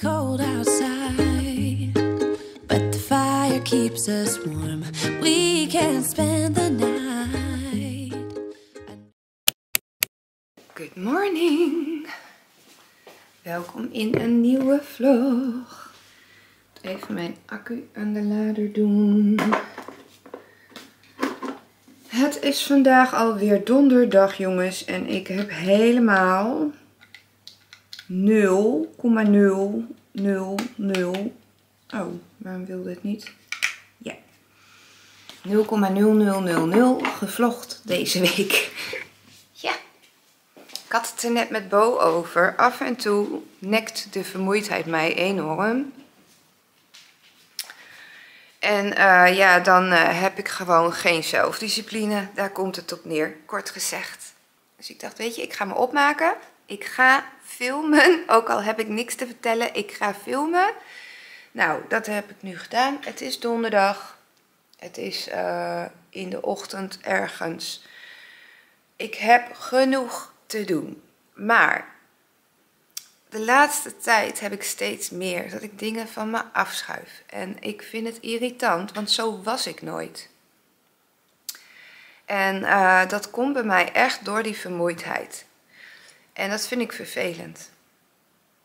cold outside, but the fire keeps us warm. We can spend the night. Good morning. Welkom in een nieuwe vlog. Even mijn accu aan de lader doen. Het is vandaag alweer donderdag jongens en ik heb helemaal 0,000 Oh, waarom wilde het niet? Ja. 0,0000 gevlogd deze week. Ja. Ik had het er net met Bo over. Af en toe nekt de vermoeidheid mij enorm. En eh, ja, dan eh, heb ik gewoon geen zelfdiscipline. Daar komt het op neer, kort gezegd. Dus ik dacht, weet je, ik ga me opmaken. Ik ga filmen, ook al heb ik niks te vertellen. Ik ga filmen. Nou, dat heb ik nu gedaan. Het is donderdag. Het is eh, in de ochtend ergens. Ik heb genoeg te doen. Maar de laatste tijd heb ik steeds meer dat ik dingen van me afschuif. En ik vind het irritant, want zo was ik nooit. En uh, dat komt bij mij echt door die vermoeidheid. En dat vind ik vervelend.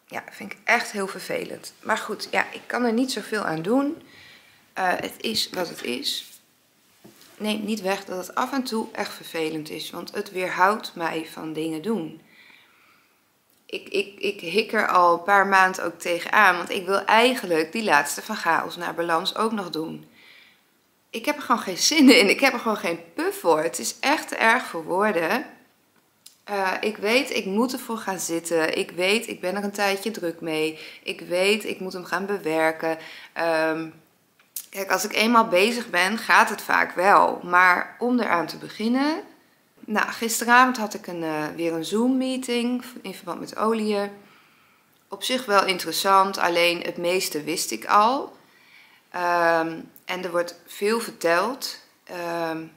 Ja, vind ik echt heel vervelend. Maar goed, ja, ik kan er niet zoveel aan doen. Uh, het is wat het is. Neemt niet weg dat het af en toe echt vervelend is, want het weerhoudt mij van dingen doen ik, ik, ik hik er al een paar maanden ook tegenaan. Want ik wil eigenlijk die laatste van chaos naar balans ook nog doen. Ik heb er gewoon geen zin in. Ik heb er gewoon geen puff voor. Het is echt te erg voor woorden. Uh, ik weet, ik moet ervoor gaan zitten. Ik weet, ik ben er een tijdje druk mee. Ik weet, ik moet hem gaan bewerken. Um, kijk, als ik eenmaal bezig ben, gaat het vaak wel. Maar om eraan te beginnen, nou, gisteravond had ik een, uh, weer een Zoom-meeting in verband met oliën. Op zich wel interessant, alleen het meeste wist ik al. Um, en er wordt veel verteld. Um,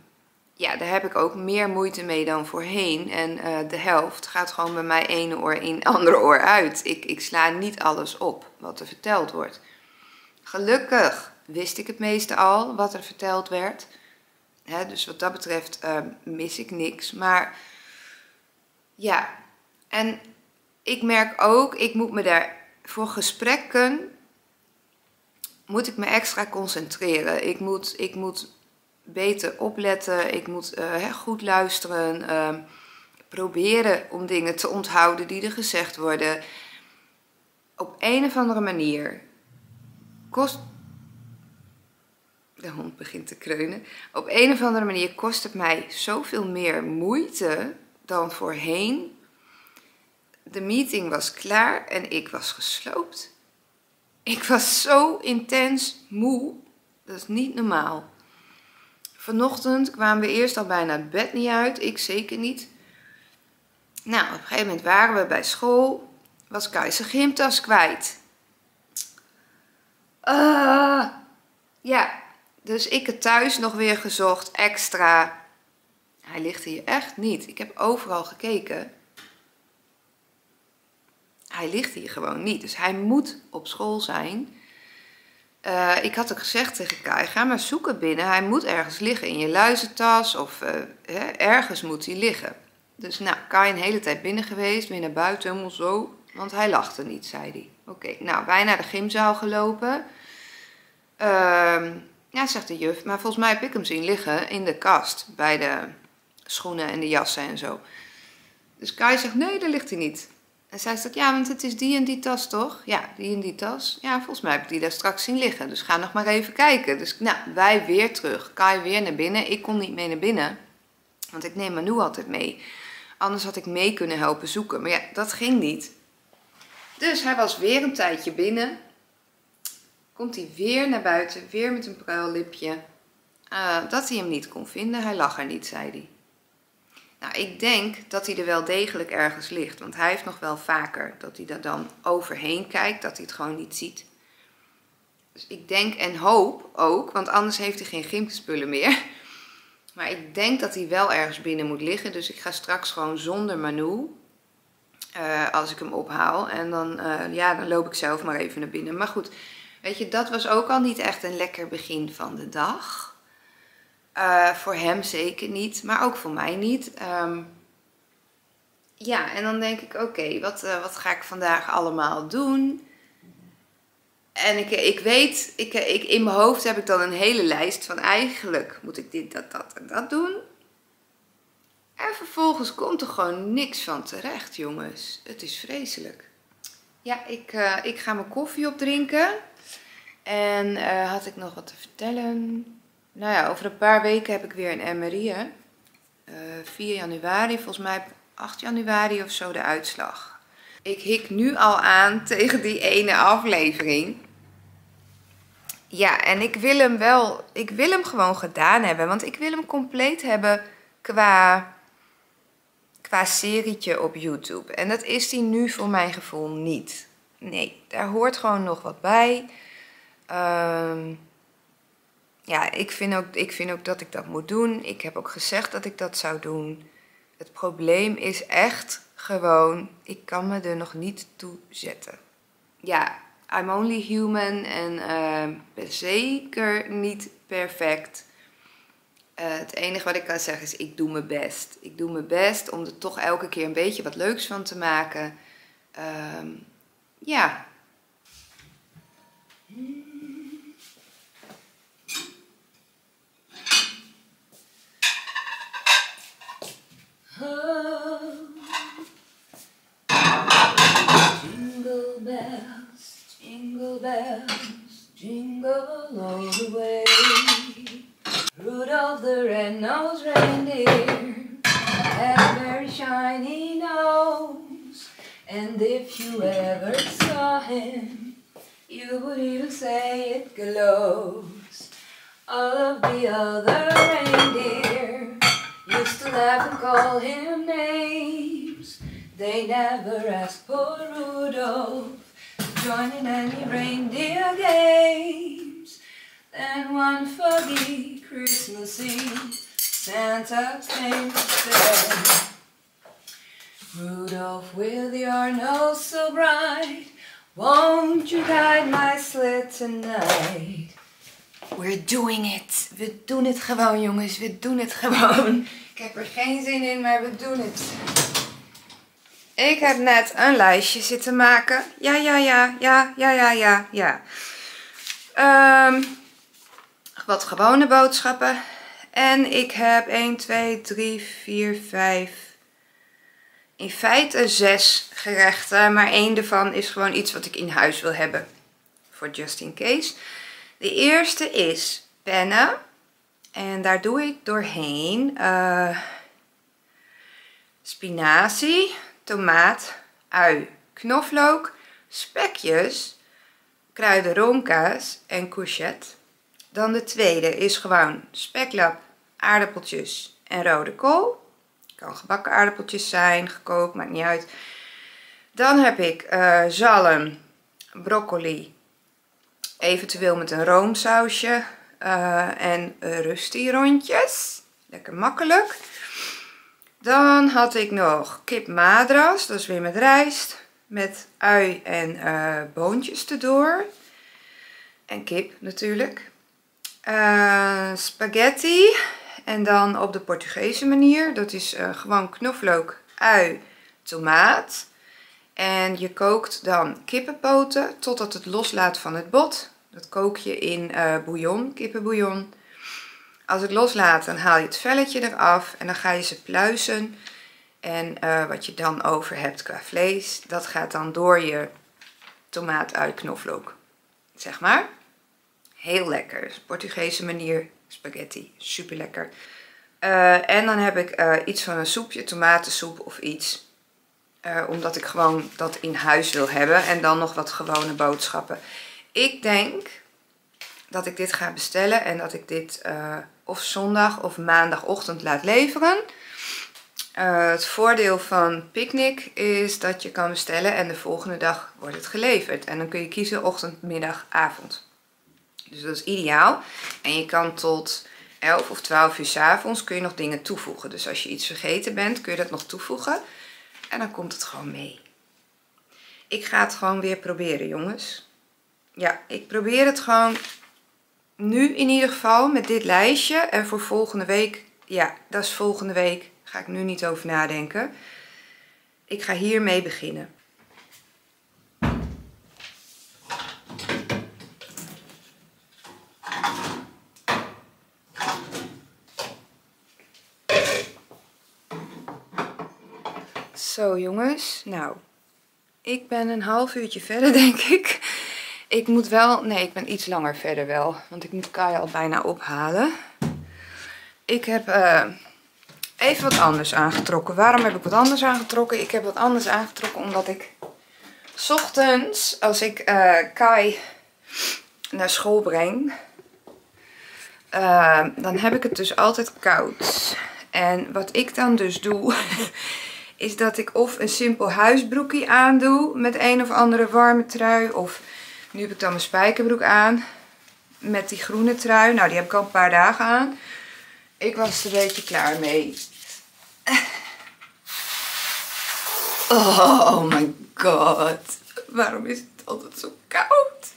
ja, daar heb ik ook meer moeite mee dan voorheen. En uh, de helft gaat gewoon bij mij ene oor in, andere oor uit. Ik, ik sla niet alles op wat er verteld wordt. Gelukkig wist ik het meeste al wat er verteld werd dus wat dat betreft uh, mis ik niks. Maar ja, en ik merk ook, ik moet me daar voor gesprekken, moet ik me extra concentreren. Ik moet, ik moet beter opletten, ik moet uh, goed luisteren, uh, proberen om dingen te onthouden die er gezegd worden. Op een of andere manier kost de hond begint te kreunen. Op een of andere manier kost het mij zoveel meer moeite dan voorheen. De meeting was klaar en ik was gesloopt. Ik was zo intens moe. Dat is niet normaal. Vanochtend kwamen we eerst al bijna het bed niet uit. Ik zeker niet. Nou, op een gegeven moment waren we bij school. Was Keizer gymtas kwijt. Uh, ja, dus ik het thuis nog weer gezocht, extra. Hij ligt hier echt niet. Ik heb overal gekeken. Hij ligt hier gewoon niet. Dus hij moet op school zijn. Uh, ik had ook gezegd tegen Kai, ga maar zoeken binnen. Hij moet ergens liggen, in je luizentas of uh, hè, ergens moet hij liggen. Dus nou, Kai een hele tijd binnen geweest, weer naar buiten, helemaal zo. Want hij lachte niet, zei hij. Oké, nou, wij naar de gymzaal gelopen. Ehm... Ja, zegt de juf, maar volgens mij heb ik hem zien liggen in de kast bij de schoenen en de jassen en zo. Dus Kai zegt, nee, daar ligt hij niet. En zij zegt, ja, want het is die en die tas toch? Ja, die en die tas. Ja, volgens mij heb ik die daar straks zien liggen. Dus ga nog maar even kijken. Dus nou, wij weer terug. Kai weer naar binnen. Ik kon niet mee naar binnen. Want ik neem Manu altijd mee. Anders had ik mee kunnen helpen zoeken. Maar ja, dat ging niet. Dus hij was weer een tijdje binnen komt hij weer naar buiten, weer met een pruillipje. Uh, dat hij hem niet kon vinden, hij lag er niet, zei hij. Nou, ik denk dat hij er wel degelijk ergens ligt, want hij heeft nog wel vaker dat hij er dan overheen kijkt, dat hij het gewoon niet ziet. Dus ik denk en hoop ook, want anders heeft hij geen gymspullen meer. Maar ik denk dat hij wel ergens binnen moet liggen, dus ik ga straks gewoon zonder Manu Eh, als ik hem ophaal. En dan, eh, ja, dan loop ik zelf maar even naar binnen. Maar goed, weet je, dat was ook al niet echt een lekker begin van de dag. Eh, voor hem zeker niet, maar ook voor mij niet. Ehm, ja, en dan denk ik, oké, wat, wat ga ik vandaag allemaal doen? En ik, ik weet, ik, ik, in mijn hoofd heb ik dan een hele lijst van eigenlijk moet ik dit, dat, dat en dat doen. En vervolgens komt er gewoon niks van terecht, jongens. Het is vreselijk. Ja, ik, uh, ik ga mijn koffie opdrinken. En had ik nog wat te vertellen? Nou ja, over een paar weken heb ik weer een MRI. Hè? Uh, 4 januari, volgens mij 8 januari of zo de uitslag. Ik hik nu al aan tegen die ene aflevering. Ja, en ik wil hem wel, ik wil hem gewoon gedaan hebben. Want ik wil hem compleet hebben qua qua serietje op YouTube. En dat is die nu voor mijn gevoel niet. Nee, daar hoort gewoon nog wat bij. Ehm, ja, ik vind, ook, ik vind ook dat ik dat moet doen. Ik heb ook gezegd dat ik dat zou doen. Het probleem is echt gewoon, ik kan me er nog niet toe zetten. Ja, I'm only human en uh, ben zeker niet perfect. Uh, het enige wat ik kan zeggen is, ik doe mijn best. Ik doe mijn best om er toch elke keer een beetje wat leuks van te maken. Um, ja. Jingle bells, jingle bells, jingle all the way. Rudolph the red-nosed reindeer had a very shiny nose, and if you ever saw him, you would even say it glows. All of the other reindeer used to laugh and call him names. They never asked poor Rudolph to join in any reindeer games. Then one foggy Christmas Eve, Santa came to say, Rudolph, with your nose so bright, won't you guide my sled tonight? We're doing it. We doen het gewoon, jongens. We doen het gewoon. Ik heb er geen zin in, maar we doen het. Ik heb net een lijstje zitten maken. Ja, ja, ja, ja, ja, ja, ja, ja. Um, wat gewone boodschappen. En ik heb 1, 2, 3, 4, 5. In feite 6 gerechten. Maar één daarvan is gewoon iets wat ik in huis wil hebben. Voor just in case. De eerste is pennen. En daar doe ik doorheen uh, spinazie, tomaat, ui, knoflook, spekjes, kruiden roomkaas en courgette. Dan de tweede is gewoon speklap, aardappeltjes en rode kool. Kan gebakken aardappeltjes zijn, gekookt, maakt niet uit. Dan heb ik uh, zalm, broccoli, eventueel met een roomsausje uh, en rusty rondjes. Lekker makkelijk. Dan had ik nog kip madras, dat is weer met rijst, met ui en uh, boontjes erdoor. En kip natuurlijk. Uh, spaghetti. En dan op de Portugese manier. Dat is gewoon knoflook, ui, tomaat. En je kookt dan kippenpoten totdat het loslaat van het bot. Dat kook je in uh, bouillon, kippenbouillon. Als het loslaat, dan haal je het velletje eraf en dan ga je ze pluizen. En wat je dan over hebt qua vlees, dat gaat dan door je tomaat. Zeg maar. Heel lekker. Portugese manier spaghetti. Super lekker. Uh, en dan heb ik iets van een soepje, tomatensoep of iets. Omdat ik gewoon dat in huis wil hebben. En dan nog wat gewone boodschappen. Ik denk dat ik dit ga bestellen en dat ik dit of zondag of maandagochtend laat leveren. het voordeel van Picnic is dat je kan bestellen en de volgende dag wordt het geleverd. En dan kun je kiezen ochtend, middag, avond. Dus dat is ideaal. En je kan tot 11 of 12 uur s avonds kun je nog dingen toevoegen. Dus als je iets vergeten bent, kun je dat nog toevoegen. En dan komt het gewoon mee. Ik ga het gewoon weer proberen, jongens. Ja, ik probeer het gewoon nu in ieder geval met dit lijstje. En voor volgende week, ja, dat is volgende week. Ga ik nu niet over nadenken. Ik ga hiermee beginnen. Zo jongens, nou, ik ben een half uurtje verder denk ik. Ik moet wel, nee ik ben iets langer verder wel, want ik moet Kaya al bijna ophalen. Ik heb uh, even wat anders aangetrokken. Waarom heb ik wat anders aangetrokken? Ik heb wat anders aangetrokken omdat ik s ochtends, als ik uh, Kai naar school breng, uh, dan heb ik het dus altijd koud. En wat ik dan dus doe, is dat ik of een simpel huisbroekje aandoe met een of andere warme trui. Of nu heb ik dan mijn spijkerbroek aan met die groene trui. Nou, die heb ik al een paar dagen aan. Ik was er een beetje klaar mee. Oh my god. Waarom is het altijd zo koud?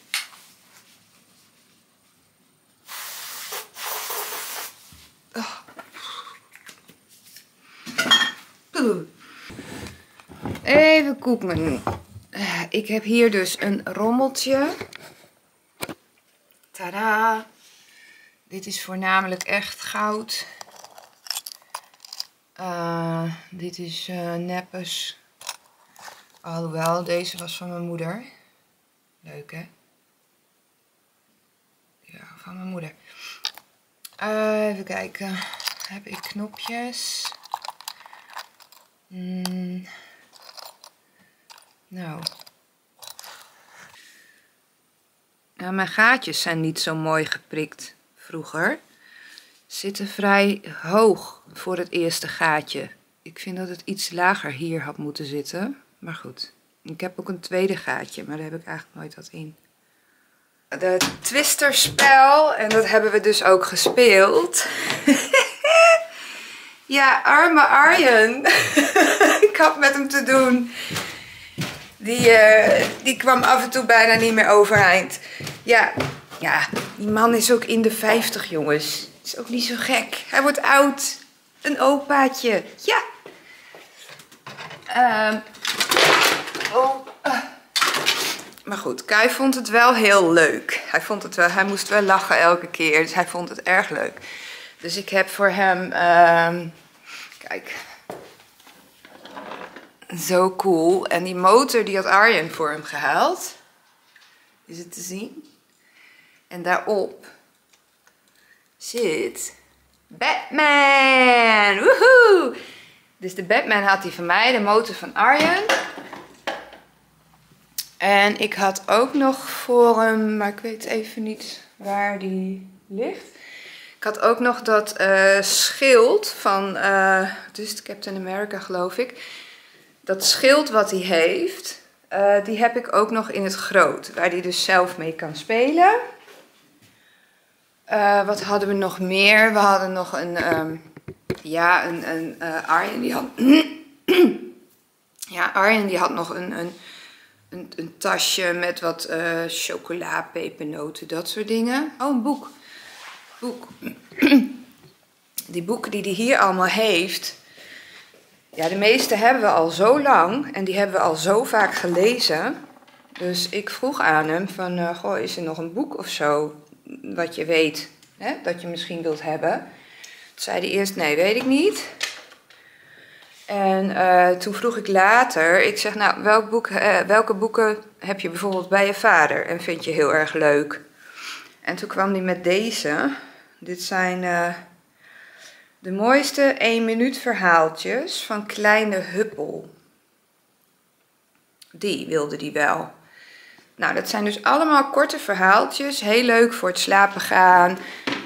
Oh. Even koekmenu. Ik heb hier dus een rommeltje. Tada! Dit is voornamelijk echt goud. Uh, dit is uh, neppes. Alhoewel, deze was van mijn moeder. Leuk hè? Ja, van mijn moeder. Even kijken. Heb ik knopjes? Mm. Nou. Nou, mijn gaatjes zijn niet zo mooi geprikt vroeger. Zitten vrij hoog voor het eerste gaatje. Ik vind dat het iets lager hier had moeten zitten. Maar goed. Ik heb ook een tweede gaatje, maar daar heb ik eigenlijk nooit wat in. De twisterspel, en dat hebben we dus ook gespeeld. ja, arme Arjen. ik had met hem te doen. Die, uh, die kwam af en toe bijna niet meer overeind. Ja, ja, die man is ook in de 50, jongens. Is ook niet zo gek. Hij wordt oud. Een opaatje. Ja. Uh, oh. Uh. Maar goed, Kai vond het wel heel leuk. Hij, vond het wel, hij moest wel lachen elke keer. Dus hij vond het erg leuk. Dus ik heb voor hem... Uh, kijk, zo cool. En die motor die had Arjen voor hem gehaald. Is het te zien? En daarop zit Batman. Woehoe! Dus de Batman had hij van mij, de motor van Arjen. En ik had ook nog voor hem, maar ik weet even niet waar die ligt. Ik had ook nog dat uh, schild van, uh, is Captain America geloof ik dat schild wat hij heeft, uh, die heb ik ook nog in het groot. Waar hij dus zelf mee kan spelen. Uh, wat hadden we nog meer? We hadden nog een, um, ja, een, een uh, Arjen die had, ja, Arjen die had nog een, een, een, een tasje met wat chocola, pepernoten, dat soort dingen. Oh, een boek. Boek. die boeken die hij hier allemaal heeft, ja, de meeste hebben we al zo lang en die hebben we al zo vaak gelezen. Dus ik vroeg aan hem van, uh, goh, is er nog een boek of zo wat je weet hè, dat je misschien wilt hebben? Toen zei hij eerst, nee, weet ik niet. En uh, toen vroeg ik later, ik zeg, nou, welk boek, uh, welke boeken heb je bijvoorbeeld bij je vader en vind je heel erg leuk? En toen kwam hij met deze. Dit zijn de mooiste 1 minuut verhaaltjes van Kleine Huppel. Die wilde die wel. Nou, dat zijn dus allemaal korte verhaaltjes. Heel leuk voor het slapen gaan.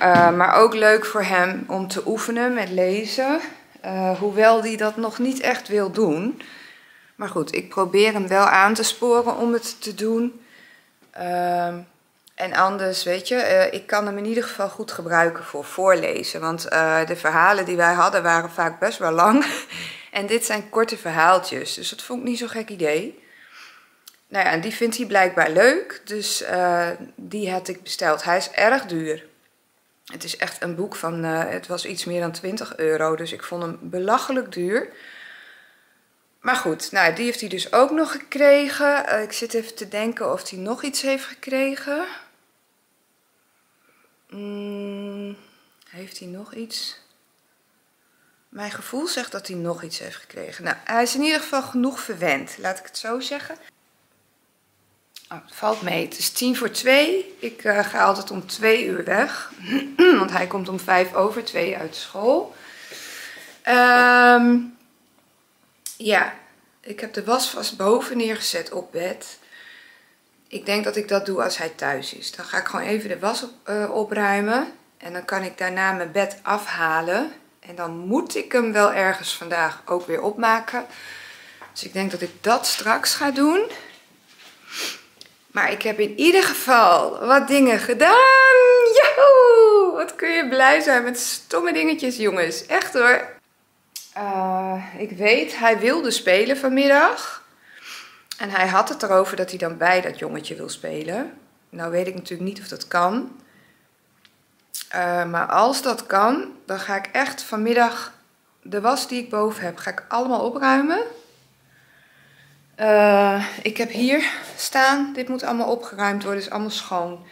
Uh, maar ook leuk voor hem om te oefenen met lezen. Uh, hoewel die dat nog niet echt wil doen. Maar goed, ik probeer hem wel aan te sporen om het te doen. Uh, en anders, weet je, uh, ik kan hem in ieder geval goed gebruiken voor voorlezen. Want uh, de verhalen die wij hadden waren vaak best wel lang. en dit zijn korte verhaaltjes, dus dat vond ik niet zo'n gek idee. Nou ja, en die vindt hij blijkbaar leuk. Dus eh, die had ik besteld. Hij is erg duur. Het is echt een boek van, eh, het was iets meer dan 20 euro. Dus ik vond hem belachelijk duur. Maar goed, nou, die heeft hij dus ook nog gekregen. Eh, ik zit even te denken of hij nog iets heeft gekregen. Mm, heeft hij nog iets? Mijn gevoel zegt dat hij nog iets heeft gekregen. Nou, hij is in ieder geval genoeg verwend, laat ik het zo zeggen. Oh, het valt mee. Het is tien voor twee. Ik uh, ga altijd om twee uur weg. Want hij komt om vijf over twee uit school. Um, ja, ik heb de was vast boven neergezet op bed. Ik denk dat ik dat doe als hij thuis is. Dan ga ik gewoon even de was uh, opruimen. En dan kan ik daarna mijn bed afhalen. En dan moet ik hem wel ergens vandaag ook weer opmaken. Dus ik denk dat ik dat straks ga doen. Maar ik heb in ieder geval wat dingen gedaan. Joehoe! Wat kun je blij zijn met stomme dingetjes, jongens. Echt hoor. Uh, ik weet, hij wilde spelen vanmiddag. En hij had het erover dat hij dan bij dat jongetje wil spelen. Nou weet ik natuurlijk niet of dat kan. Uh, maar als dat kan, dan ga ik echt vanmiddag de was die ik boven heb, ga ik allemaal opruimen. Uh, ik heb hier staan, dit moet allemaal opgeruimd worden, is allemaal schoon.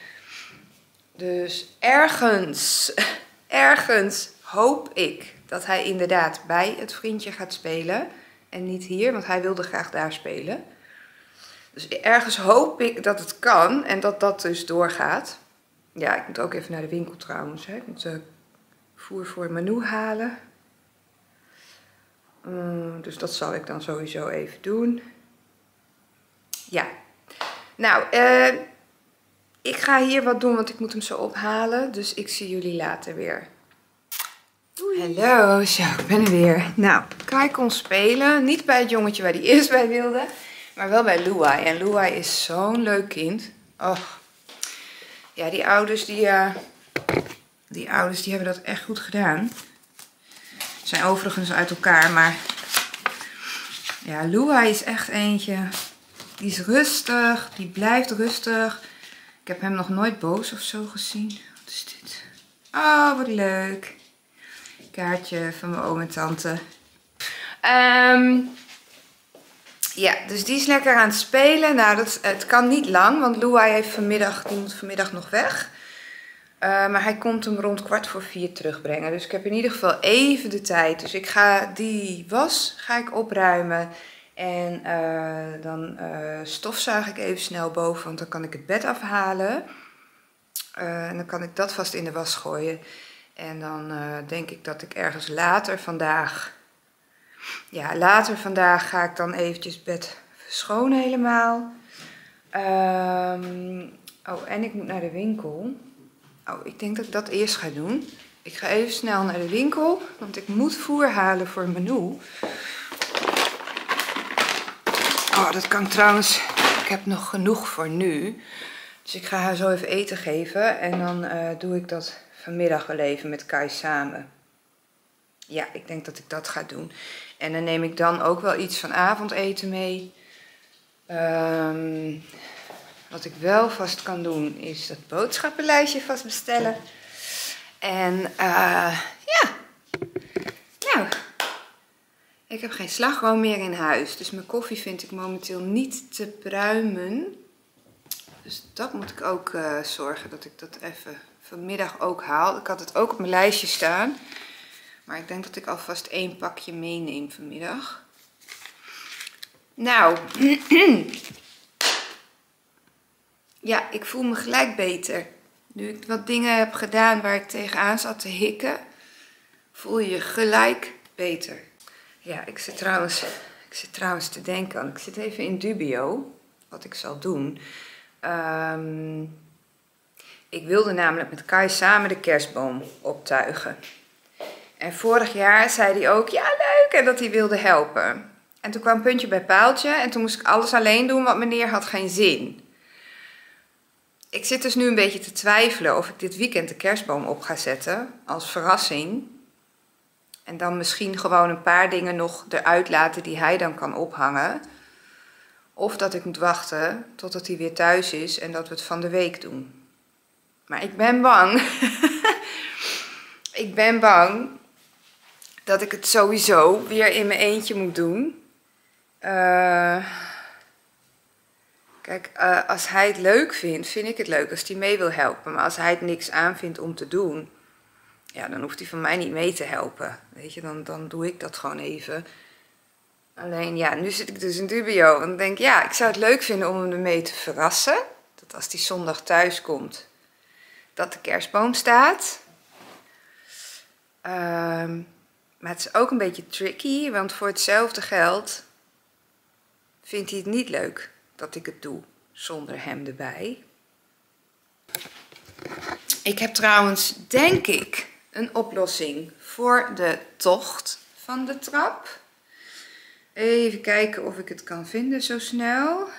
Dus ergens, ergens hoop ik dat hij inderdaad bij het vriendje gaat spelen. En niet hier, want hij wilde graag daar spelen. Dus ergens hoop ik dat het kan en dat dat dus doorgaat. Ja, ik moet ook even naar de winkel trouwens. Hè. Ik moet uh, voer voor Manu halen. Uh, dus dat zal ik dan sowieso even doen. Ja. Nou, uh, ik ga hier wat doen, want ik moet hem zo ophalen. Dus ik zie jullie later weer. Hallo, zo, ik ben er weer. Nou, Kai kon spelen. Niet bij het jongetje waar hij eerst bij wilde. Maar wel bij Luai. En Luai is zo'n leuk kind. Och. Ja, die ouders die, uh, die ouders die hebben dat echt goed gedaan. Zijn overigens uit elkaar, maar... Ja, Luai is echt eentje... Die is rustig, die blijft rustig. Ik heb hem nog nooit boos of zo gezien. Wat is dit? Oh, wat leuk. Kaartje van mijn oom en tante. Um, ja, dus die is lekker aan het spelen. Nou, dat, het kan niet lang, want Louai heeft vanmiddag, die moet vanmiddag nog weg. Uh, maar hij komt hem rond kwart voor vier terugbrengen. Dus ik heb in ieder geval even de tijd. Dus ik ga die was ga ik opruimen. En uh, dan uh, stofzuig ik even snel boven, want dan kan ik het bed afhalen. en dan kan ik dat vast in de was gooien. En dan denk ik dat ik ergens later vandaag ja, later vandaag ga ik dan eventjes bed verschonen helemaal. Um, oh, en ik moet naar de winkel. Oh, ik denk dat ik dat eerst ga doen. Ik ga even snel naar de winkel, want ik moet voer halen voor menu. Oh, dat kan trouwens. Ik heb nog genoeg voor nu. Dus ik ga haar zo even eten geven. En dan uh, doe ik dat vanmiddag wel even met Kai samen. Ja, ik denk dat ik dat ga doen. En dan neem ik dan ook wel iets van avondeten mee. Um, wat ik wel vast kan doen is dat boodschappenlijstje vast bestellen. En uh, ja, nou, ik heb geen slagroom meer in huis. Dus mijn koffie vind ik momenteel niet te pruimen. Dus dat moet ik ook uh, zorgen dat ik dat even vanmiddag ook haal. Ik had het ook op mijn lijstje staan. Maar ik denk dat ik alvast één pakje meeneem vanmiddag. Nou, ja, ik voel me gelijk beter. Nu ik wat dingen heb gedaan waar ik tegenaan zat te hikken, voel je je gelijk beter. Ja, ik zit trouwens, ik zit trouwens te denken aan, ik zit even in dubio, wat ik zal doen. Um, ik wilde namelijk met Kai samen de kerstboom optuigen. En vorig jaar zei hij ook, ja leuk, en dat hij wilde helpen. En toen kwam puntje bij paaltje en toen moest ik alles alleen doen, want meneer had geen zin. Ik zit dus nu een beetje te twijfelen of ik dit weekend de kerstboom op ga zetten als verrassing. En dan misschien gewoon een paar dingen nog eruit laten die hij dan kan ophangen. Of dat ik moet wachten totdat hij weer thuis is en dat we het van de week doen. Maar ik ben bang. ik ben bang dat ik het sowieso weer in mijn eentje moet doen. Eh, kijk, eh, als hij het leuk vindt, vind ik het leuk als hij mee wil helpen. Maar als hij het niks aanvindt om te doen, ja, dan hoeft hij van mij niet mee te helpen. Weet je, dan, dan doe ik dat gewoon even. Alleen ja, nu zit ik dus in dubio. En denk ja, ik zou het leuk vinden om hem ermee te verrassen. Dat als hij zondag thuis komt, dat de kerstboom staat. Ehm, maar het is ook een beetje tricky, want voor hetzelfde geld vindt hij het niet leuk dat ik het doe zonder hem erbij. Ik heb trouwens, denk ik, een oplossing voor de tocht van de trap. Even kijken of ik het kan vinden zo snel.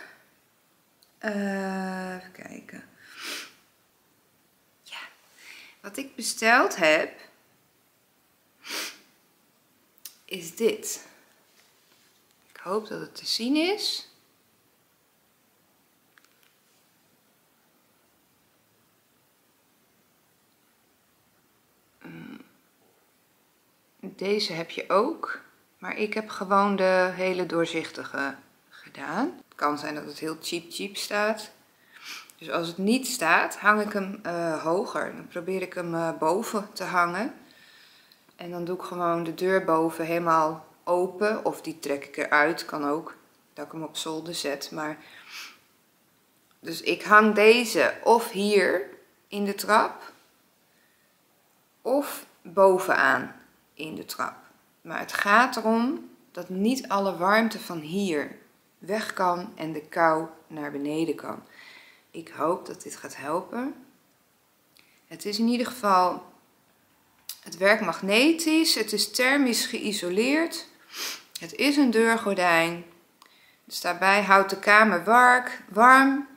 Uh, even kijken. Ja, wat ik besteld heb is dit. Ik hoop dat het te zien is. Mm. Deze heb je ook. Maar ik heb gewoon de hele doorzichtige gedaan. Het kan zijn dat het heel cheap cheap staat. Dus als het niet staat, hang ik hem uh, hoger. Dan probeer ik hem uh, boven te hangen. En dan doe ik gewoon de deur boven helemaal open. Of die trek ik eruit, kan ook. Dat ik hem op zolder zet. Maar... Dus ik hang deze of hier in de trap. Of bovenaan in de trap. Maar het gaat erom dat niet alle warmte van hier weg kan en de kou naar beneden kan. Ik hoop dat dit gaat helpen. Het is in ieder geval, het werkt magnetisch, het is thermisch geïsoleerd. Het is een deurgordijn. Staat bij, houdt de kamer warm.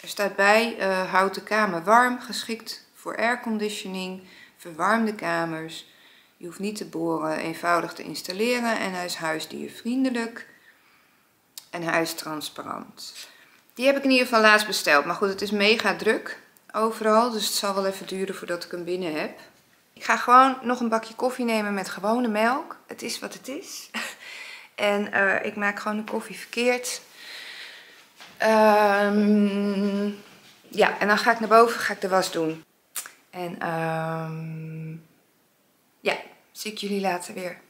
Er staat bij, uh, houdt de kamer warm, geschikt voor airconditioning, verwarmde kamers. Je hoeft niet te boren, eenvoudig te installeren en hij is huisdiervriendelijk en hij is transparant. Die heb ik in ieder geval laatst besteld, maar goed, het is mega druk overal, dus het zal wel even duren voordat ik hem binnen heb. Ik ga gewoon nog een bakje koffie nemen met gewone melk. Het is wat het is. en uh, ik maak gewoon de koffie verkeerd. Um, ja, en dan ga ik naar boven, ga ik de was doen. En um, ja, zie ik jullie later weer.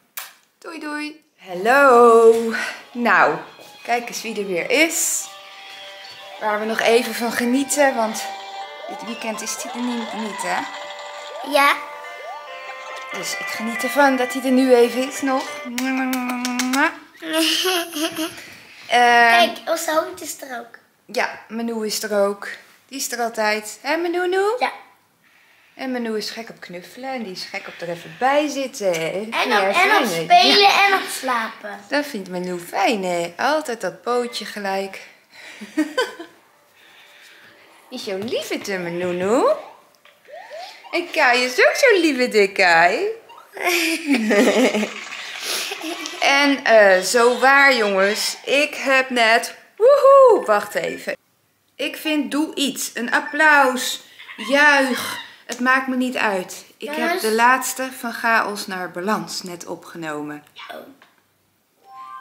Doei doei. Hallo. Nou, kijk eens wie er weer is. Waar we nog even van genieten, want dit weekend is er niet, niet hè? Ja. Dus ik geniet ervan dat hij er nu even is nog. Kijk, onze hond is er ook. Ja, Manu is er ook. Die is er altijd. Hé Manu? Ja. En Manu is gek op knuffelen en die is gek op er even bij zitten. En op, en op spelen en op slapen. Dat vindt Manu fijn, hè? Altijd dat pootje gelijk. is jouw lieve Manu? En Kai is ook zo'n lieve Kai. en uh, zo waar, jongens. Ik heb net... Woehoe! Wacht even. Ik vind doe iets. Een applaus. Juich. Het maakt me niet uit. Ik heb de laatste van chaos naar balans net opgenomen. Oh.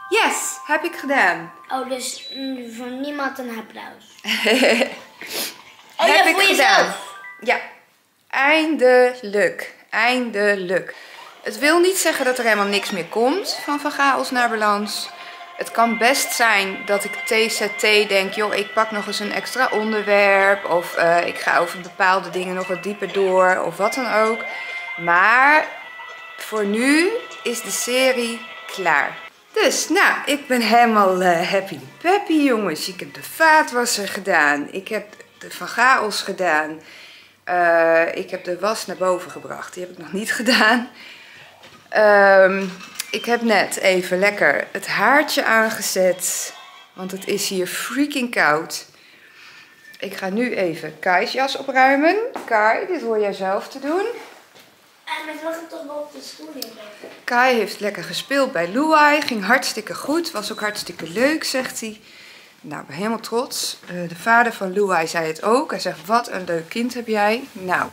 Yes, heb ik gedaan. Oh, dus mm, voor niemand een applaus. oh, heb ja, ik gedaan. Ja, eindelijk. Eindelijk. Het wil niet zeggen dat er helemaal niks meer komt van van chaos naar balans. Het kan best zijn dat ik TZT denk, joh, ik pak nog eens een extra onderwerp. Of uh, ik ga over bepaalde dingen nog wat dieper door. Of wat dan ook. Maar voor nu is de serie klaar. Dus, nou, ik ben helemaal uh, happy peppy, jongens. Ik heb de vaatwasser gedaan. Ik heb de van chaos gedaan. Uh, ik heb de was naar boven gebracht. Die heb ik nog niet gedaan. Um, ik heb net even lekker het haartje aangezet. Want het is hier freaking koud. Ik ga nu even Kai's jas opruimen. Kai, dit hoor jij zelf te doen. En met wat toch wel op de stoel in Kai heeft lekker gespeeld bij Luai. Ging hartstikke goed. Was ook hartstikke leuk, zegt hij. Nou, ik ben helemaal trots. Eh, de vader van Louai zei het ook. Hij zegt, wat een leuk kind heb jij. Nou,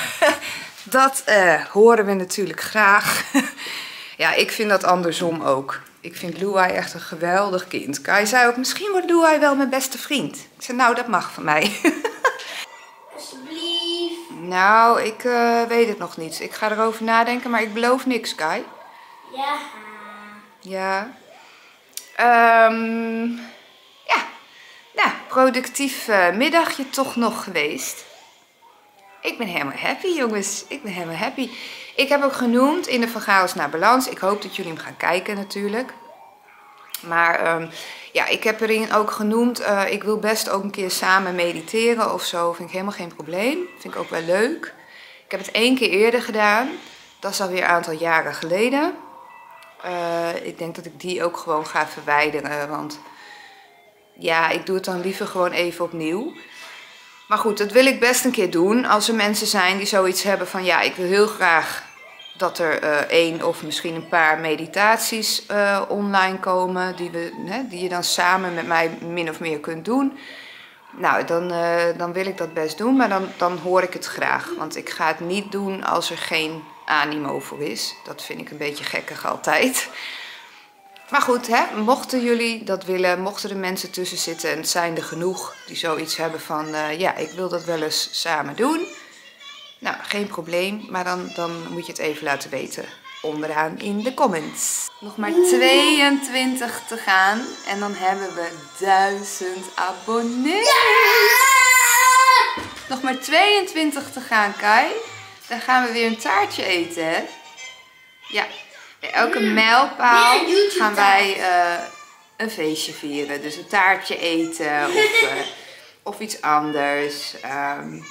dat uh, horen we natuurlijk graag. ja, ik vind dat andersom ook. Ik vind Louai echt een geweldig kind. Kai zei ook, misschien wordt Louai wel mijn beste vriend. Ik zei, nou, dat mag van mij. Alsjeblieft. Nou, ik uh, weet het nog niet. Ik ga erover nadenken, maar ik beloof niks, Kai. Ja. Ja. Um, ja. Nou, productief uh, middagje toch nog geweest. Ik ben helemaal happy, jongens. Ik ben helemaal happy. Ik heb ook genoemd in de Van naar Balans. Ik hoop dat jullie hem gaan kijken natuurlijk. Maar um, ja, ik heb erin ook genoemd, uh, ik wil best ook een keer samen mediteren of zo. Vind ik helemaal geen probleem. Vind ik ook wel leuk. Ik heb het één keer eerder gedaan. Dat is alweer een aantal jaren geleden. Uh, ik denk dat ik die ook gewoon ga verwijderen. Want ja, ik doe het dan liever gewoon even opnieuw. Maar goed, dat wil ik best een keer doen. Als er mensen zijn die zoiets hebben van ja, ik wil heel graag dat er uh, één of misschien een paar meditaties uh, online komen, die, we, die je dan samen met mij min of meer kunt doen. Nou, dan, uh, dan wil ik dat best doen, maar dan, dan hoor ik het graag. Want ik ga het niet doen als er geen animo voor is. Dat vind ik een beetje gekkig altijd. Maar goed, hè, mochten jullie dat willen, mochten er mensen tussen zitten en het zijn er genoeg die zoiets hebben van, ja, ik wil dat wel eens samen doen nou, geen probleem, maar dan, dan moet je het even laten weten onderaan in de comments. Nog maar 22 te gaan en dan hebben we 1000 abonnees. Nog maar 22 te gaan, Kai. Dan gaan we weer een taartje eten, hè? Ja, bij elke mijlpaal gaan wij uh, een feestje vieren. Dus een taartje eten of, uh, of iets anders. Um,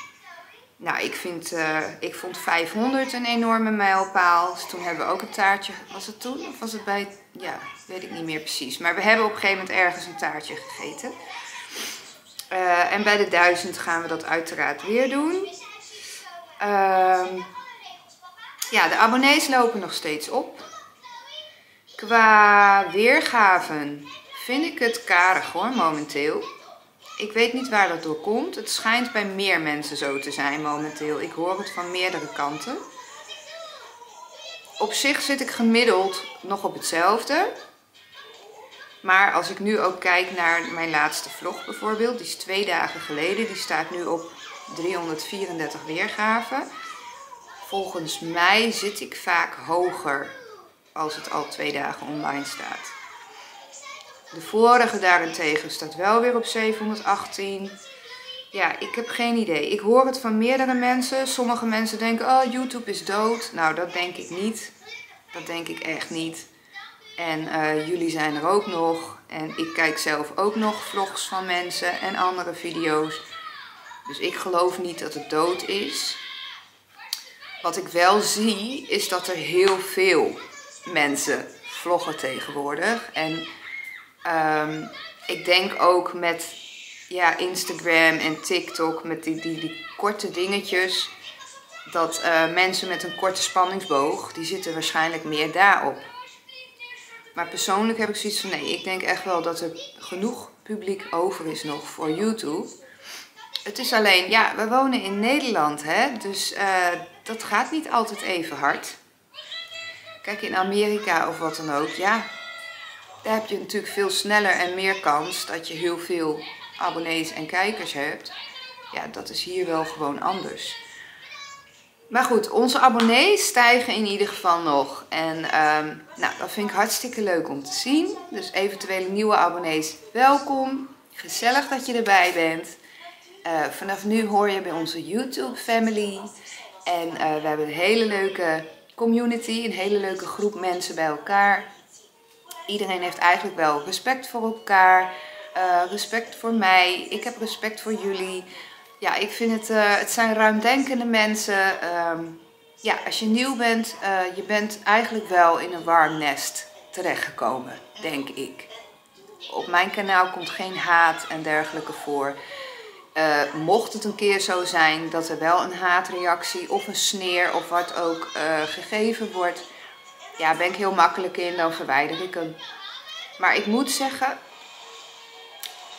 nou, ik, vind, uh, ik vond 500 een enorme mijlpaal. Dus toen hebben we ook een taartje. Was het toen? Of was het bij. Ja, weet ik niet meer precies. Maar we hebben op een gegeven moment ergens een taartje gegeten. Uh, en bij de 1000 gaan we dat uiteraard weer doen. Uh, ja, de abonnees lopen nog steeds op. Qua weergaven vind ik het karig hoor, momenteel. Ik weet niet waar dat door komt. Het schijnt bij meer mensen zo te zijn momenteel. Ik hoor het van meerdere kanten. Op zich zit ik gemiddeld nog op hetzelfde. Maar als ik nu ook kijk naar mijn laatste vlog bijvoorbeeld, die is twee dagen geleden, die staat nu op 334 weergaven. Volgens mij zit ik vaak hoger als het al twee dagen online staat. De vorige daarentegen staat wel weer op 718. Ja, ik heb geen idee. Ik hoor het van meerdere mensen. Sommige mensen denken, oh, YouTube is dood. Nou, dat denk ik niet. Dat denk ik echt niet. En uh, jullie zijn er ook nog. En ik kijk zelf ook nog vlogs van mensen en andere video's. Dus ik geloof niet dat het dood is. Wat ik wel zie, is dat er heel veel mensen vloggen tegenwoordig. En Um, ik denk ook met ja, Instagram en TikTok, met die, die, die korte dingetjes, dat uh, mensen met een korte spanningsboog, die zitten waarschijnlijk meer daarop. Maar persoonlijk heb ik zoiets van nee, ik denk echt wel dat er genoeg publiek over is nog voor YouTube. Het is alleen, ja, we wonen in Nederland, hè, dus uh, dat gaat niet altijd even hard. Kijk, in Amerika of wat dan ook, ja, daar heb je natuurlijk veel sneller en meer kans dat je heel veel abonnees en kijkers hebt. Ja, dat is hier wel gewoon anders. Maar goed, onze abonnees stijgen in ieder geval nog. En um, nou, dat vind ik hartstikke leuk om te zien. Dus eventuele nieuwe abonnees, welkom. Gezellig dat je erbij bent. Uh, vanaf nu hoor je bij onze YouTube family. En uh, we hebben een hele leuke community, een hele leuke groep mensen bij elkaar iedereen heeft eigenlijk wel respect voor elkaar, uh, respect voor mij, ik heb respect voor jullie. Ja, ik vind het, uh, het zijn ruimdenkende mensen. Um, ja, als je nieuw bent, uh, je bent eigenlijk wel in een warm nest terechtgekomen, denk ik. Op mijn kanaal komt geen haat en dergelijke voor. Uh, mocht het een keer zo zijn dat er wel een haatreactie of een sneer of wat ook uh, gegeven wordt, ja, ben ik heel makkelijk in, dan verwijder ik hem. Maar ik moet zeggen,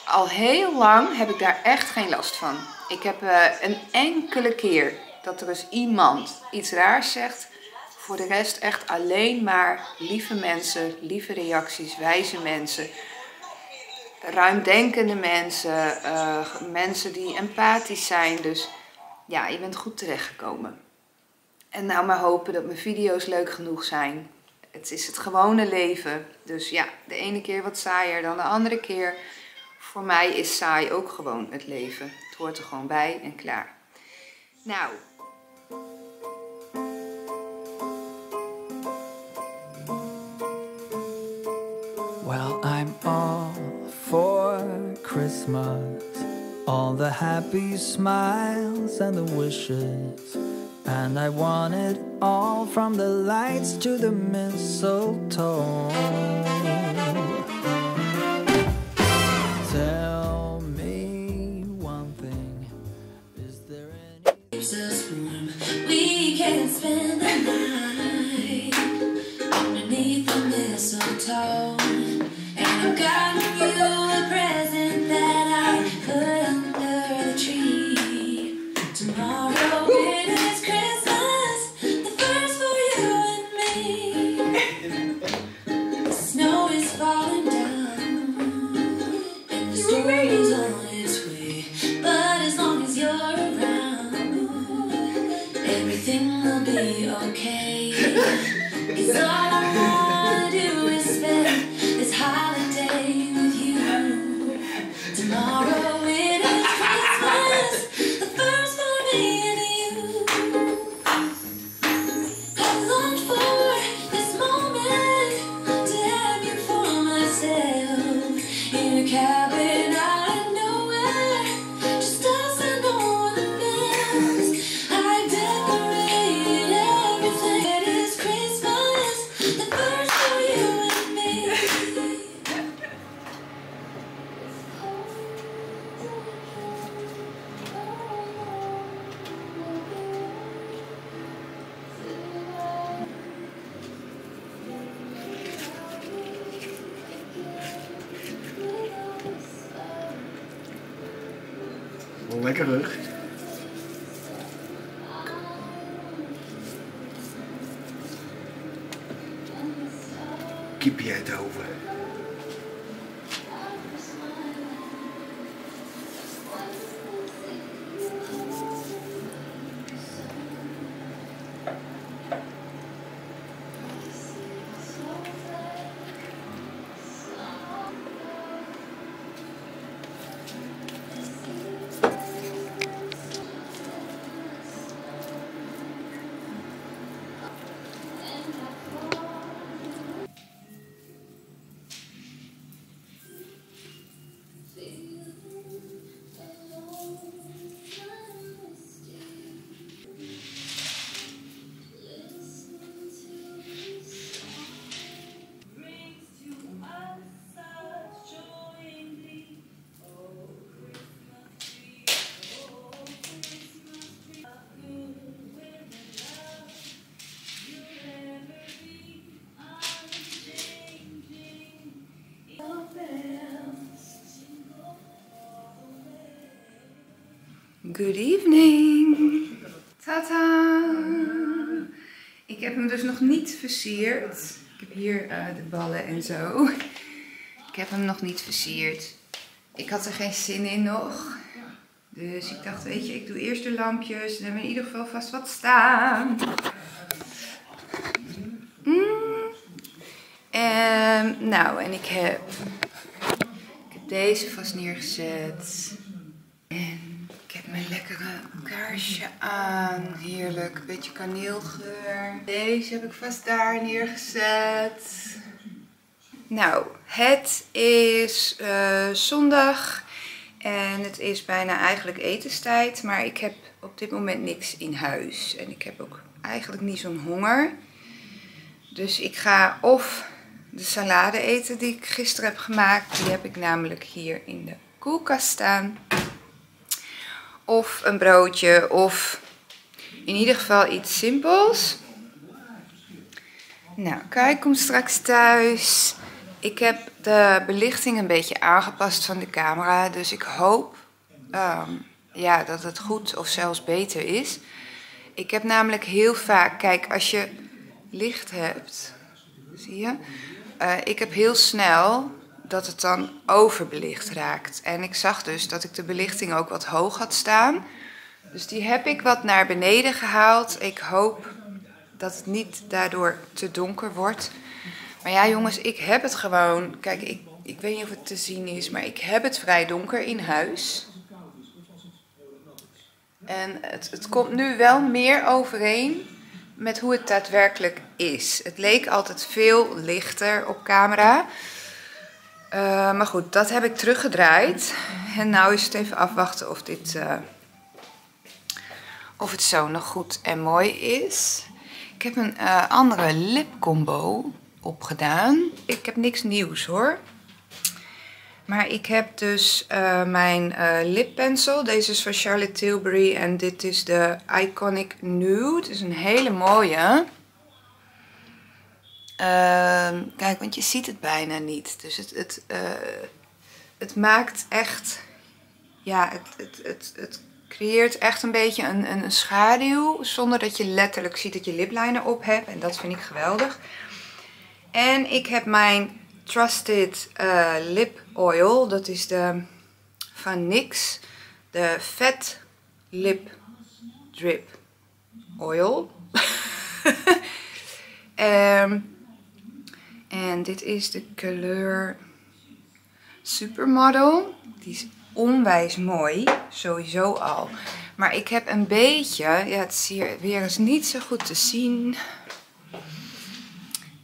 al heel lang heb ik daar echt geen last van. Ik heb uh, een enkele keer dat er eens iemand iets raars zegt. Voor de rest echt alleen maar lieve mensen, lieve reacties, wijze mensen. Ruimdenkende mensen, uh, mensen die empathisch zijn. Dus ja, je bent goed terechtgekomen. En nou maar hopen dat mijn video's leuk genoeg zijn. Het is het gewone leven. Dus ja, de ene keer wat saaier dan de andere keer. Voor mij is saai ook gewoon het leven. Het hoort er gewoon bij en klaar. Nou. Well, I'm all for Christmas. All the happy smiles and the wishes. And I want it all from the lights to the mistletoe. Yeah. Good evening. Tata. Ik heb hem dus nog niet versierd. Ik heb hier eh, de ballen en zo. Ik heb hem nog niet versierd. Ik had er geen zin in nog. Dus ik dacht, weet je, ik doe eerst de lampjes. Dan hebben we in ieder geval vast wat staan. Mm. En, nou, en ik heb, ik heb deze vast neergezet. En ik heb mijn lekkere aan. Heerlijk. Beetje kaneelgeur. Deze heb ik vast daar neergezet. Nou, het is eh, zondag. En het is bijna eigenlijk etenstijd. Maar ik heb op dit moment niks in huis. En ik heb ook eigenlijk niet zo'n honger. Dus ik ga of de salade eten die ik gisteren heb gemaakt. Die heb ik namelijk hier in de koelkast staan. Of een broodje of in ieder geval iets simpels. Nou, Kai komt straks thuis. Ik heb de belichting een beetje aangepast van de camera. Dus ik hoop ehm, ja, dat het goed of zelfs beter is. Ik heb namelijk heel vaak, kijk, als je licht hebt, zie je? Uh, ik heb heel snel dat het dan overbelicht raakt. En ik zag dus dat ik de belichting ook wat hoog had staan. Dus die heb ik wat naar beneden gehaald. Ik hoop dat het niet daardoor te donker wordt. Maar ja, jongens, ik heb het gewoon. Kijk, ik, ik weet niet of het te zien is, maar ik heb het vrij donker in huis. En het, het komt nu wel meer overeen met hoe het daadwerkelijk is. Het leek altijd veel lichter op camera. Uh, maar goed, dat heb ik teruggedraaid. En nou is het even afwachten of dit... Uh, of het zo nog goed en mooi is. Ik heb een uh, andere lipcombo opgedaan. Ik heb niks nieuws hoor. Maar ik heb dus mijn lippencil. Deze is van Charlotte Tilbury en dit is de Iconic Nude. Het is een hele mooie. Uh, kijk, want je ziet het bijna niet. Dus het, het, uh, het maakt echt... Ja, het, het, het, het creëert echt een beetje een, een schaduw. Zonder dat je letterlijk ziet dat je lipliner op hebt. En dat vind ik geweldig. En ik heb mijn Trusted uh, Lip Oil. Dat is de van NYX. De Fat Lip Drip Oil. um, en dit is de kleur Supermodel. Die is onwijs mooi, sowieso al. Maar ik heb een beetje, ja het is hier weer eens niet zo goed te zien.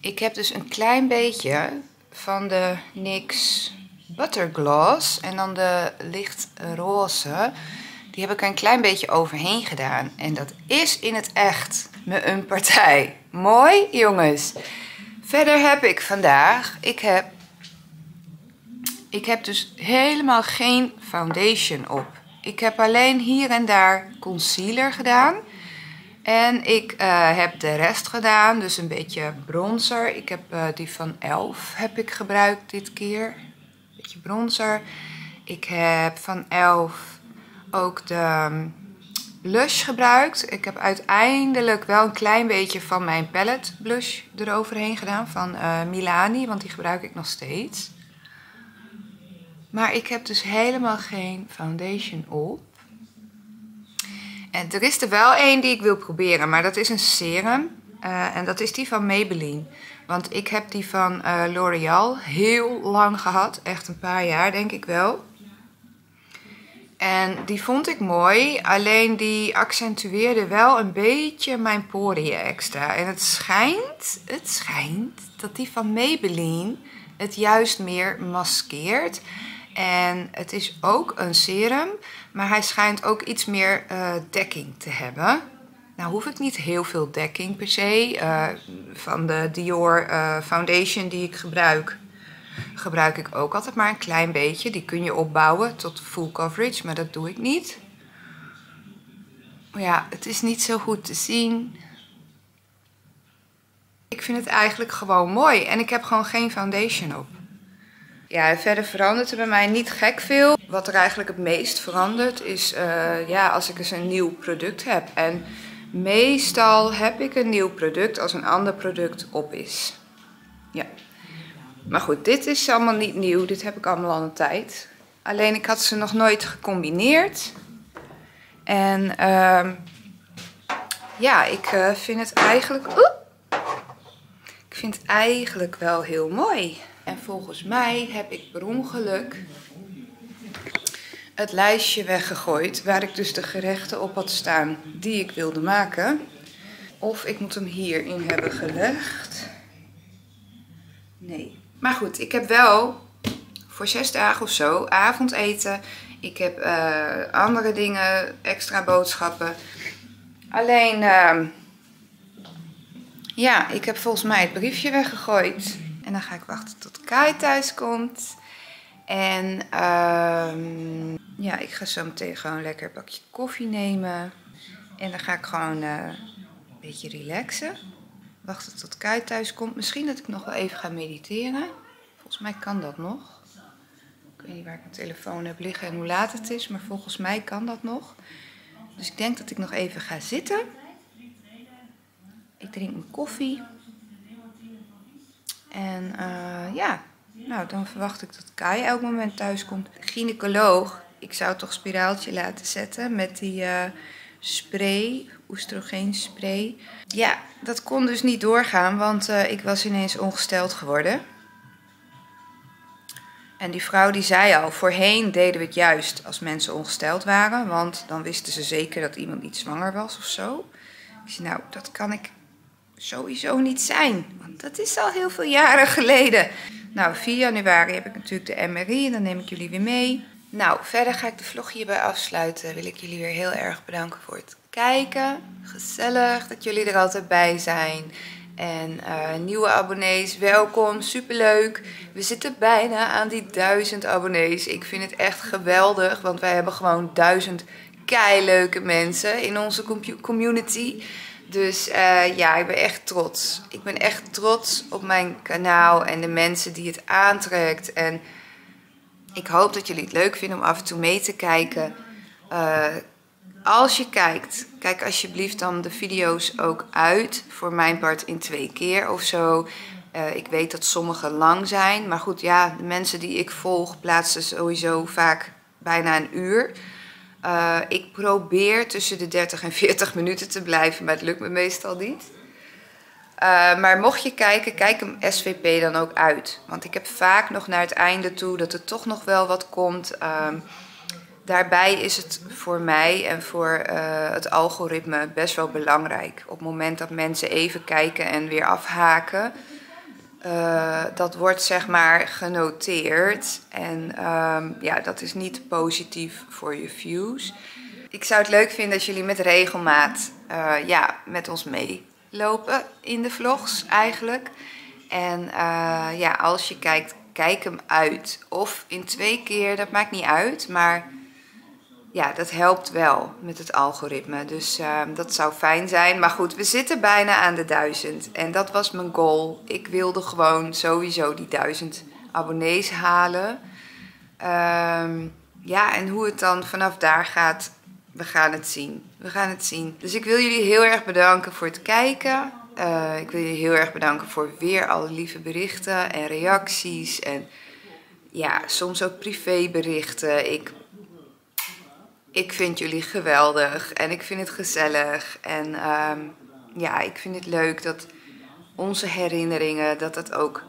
Ik heb dus een klein beetje van de NYX Buttergloss en dan de licht roze. Die heb ik een klein beetje overheen gedaan. En dat is in het echt me een partij. Mooi jongens. Verder heb ik vandaag, ik heb, ik heb dus helemaal geen foundation op. Ik heb alleen hier en daar concealer gedaan. En ik uh, heb de rest gedaan, dus een beetje bronzer. Ik heb uh, die van Elf heb ik gebruikt dit keer. Beetje bronzer. Ik heb van Elf ook de um, blush gebruikt. Ik heb uiteindelijk wel een klein beetje van mijn palette blush eroverheen gedaan. Van uh, Milani, want die gebruik ik nog steeds. Maar ik heb dus helemaal geen foundation op. En er is er wel één die ik wil proberen, maar dat is een serum. Uh, en dat is die van Maybelline. Want ik heb die van uh, L'Oreal heel lang gehad. Echt een paar jaar denk ik wel. En die vond ik mooi. Alleen die accentueerde wel een beetje mijn poriën extra. En het schijnt, het schijnt dat die van Maybelline het juist meer maskeert. En het is ook een serum, maar hij schijnt ook iets meer uh, dekking te hebben. Nou hoef ik niet heel veel dekking per se. Uh, van de Dior uh, foundation die ik gebruik, gebruik ik ook altijd maar een klein beetje. Die kun je opbouwen tot full coverage, maar dat doe ik niet. Ja, het is niet zo goed te zien. Ik vind het eigenlijk gewoon mooi en ik heb gewoon geen foundation op. Ja, verder verandert er bij mij niet gek veel. Wat er eigenlijk het meest verandert is uh, ja, als ik eens een nieuw product heb. En meestal heb ik een nieuw product als een ander product op is. Ja. Maar goed, dit is allemaal niet nieuw. Dit heb ik allemaal al een tijd. Alleen ik had ze nog nooit gecombineerd. En uh, ja, ik uh, vind het eigenlijk... Ik vind het eigenlijk wel heel mooi. En volgens mij heb ik per ongeluk het lijstje weggegooid waar ik dus de gerechten op had staan die ik wilde maken. Of ik moet hem hierin hebben gelegd. Nee. Maar goed, ik heb wel voor zes dagen of zo avondeten. Ik heb uh, andere dingen, extra boodschappen. Alleen, uh, ja, ik heb volgens mij het briefje weggegooid. En dan ga ik wachten tot Kai thuis komt. En um, ja, ik ga zo meteen gewoon lekker een bakje koffie nemen. En dan ga ik gewoon uh, een beetje relaxen. Wachten tot Kai thuis komt. Misschien dat ik nog wel even ga mediteren. Volgens mij kan dat nog. Ik weet niet waar ik mijn telefoon heb liggen en hoe laat het is, maar volgens mij kan dat nog. Dus ik denk dat ik nog even ga zitten. Ik drink mijn koffie. En uh, ja, nou dan verwacht ik dat Kai elk moment thuis komt. gynaecoloog, ik zou toch spiraaltje laten zetten met die uh, spray, oestrogeenspray. Ja, dat kon dus niet doorgaan, want uh, ik was ineens ongesteld geworden. En die vrouw die zei al, voorheen deden we het juist als mensen ongesteld waren, want dan wisten ze zeker dat iemand niet zwanger was of zo. Ik zei, nou, dat kan ik sowieso niet zijn, want dat is al heel veel jaren geleden. Nou, 4 januari heb ik natuurlijk de MRI en dan neem ik jullie weer mee. Nou, verder ga ik de vlog hierbij afsluiten. Wil ik jullie weer heel erg bedanken voor het kijken. Gezellig dat jullie er altijd bij zijn. En uh, nieuwe abonnees, welkom, superleuk. We zitten bijna aan die duizend abonnees. Ik vind het echt geweldig, want wij hebben gewoon duizend leuke mensen in onze community. Dus uh, ja, ik ben echt trots. Ik ben echt trots op mijn kanaal en de mensen die het aantrekt. En ik hoop dat jullie het leuk vinden om af en toe mee te kijken. Uh, als je kijkt, kijk alsjeblieft dan de video's ook uit. Voor mijn part in twee keer of zo. Uh, ik weet dat sommige lang zijn. Maar goed, ja, de mensen die ik volg plaatsen sowieso vaak bijna een uur. Uh, ik probeer tussen de 30 en 40 minuten te blijven, maar het lukt me meestal niet. Uh, maar mocht je kijken, kijk hem SVP dan ook uit. Want ik heb vaak nog naar het einde toe dat er toch nog wel wat komt. Uh, daarbij is het voor mij en voor uh, het algoritme best wel belangrijk. Op het moment dat mensen even kijken en weer afhaken, uh, dat wordt zeg maar genoteerd. En um, ja, dat is niet positief voor je views. Ik zou het leuk vinden als jullie met regelmaat ja, met ons meelopen in de vlogs eigenlijk. En uh, ja, als je kijkt, kijk hem uit. Of in twee keer, dat maakt niet uit. Maar ja, dat helpt wel met het algoritme. Dus uh, dat zou fijn zijn. Maar goed, we zitten bijna aan de duizend. En dat was mijn goal. Ik wilde gewoon sowieso die duizend abonnees halen. Um, ja, en hoe het dan vanaf daar gaat, we gaan het zien. We gaan het zien. Dus ik wil jullie heel erg bedanken voor het kijken. Uh, ik wil jullie heel erg bedanken voor weer alle lieve berichten en reacties. En ja, soms ook privéberichten. Ik ik vind jullie geweldig en ik vind het gezellig. En um, ja, ik vind het leuk dat onze herinneringen, dat het ook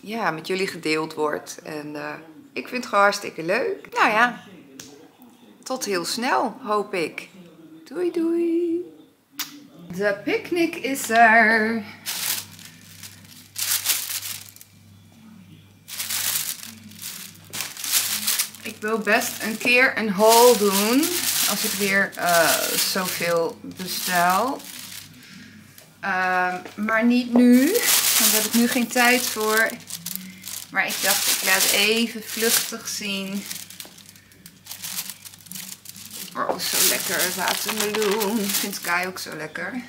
ja, met jullie gedeeld wordt. En uh, ik vind het gewoon hartstikke leuk. Nou ja, tot heel snel, hoop ik. Doei doei. De picknick is er. Ik wil best een keer een haul doen. Als ik weer uh, zoveel bestel. Uh, maar niet nu. Want daar heb ik nu geen tijd voor. Maar ik dacht, ik laat even vluchtig zien. Oh, zo lekker. Watermeloen. Vindt Kai ook zo lekker.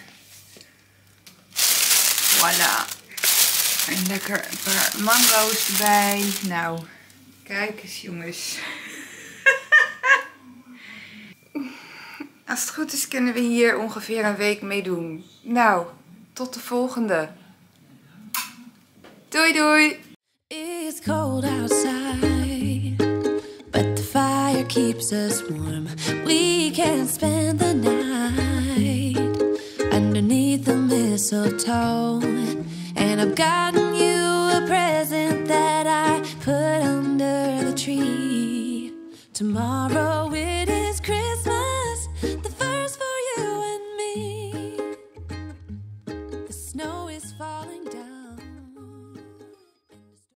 Voilà. En lekker een paar mango's erbij. Nou... Kijk eens jongens. Als het goed is kunnen we hier ongeveer een week mee doen. Nou, tot de volgende. Doei doei! It's cold outside keeps us warm We can spend the night Underneath the mistletoe And I've gotten you a present that I put under the tree. Tomorrow will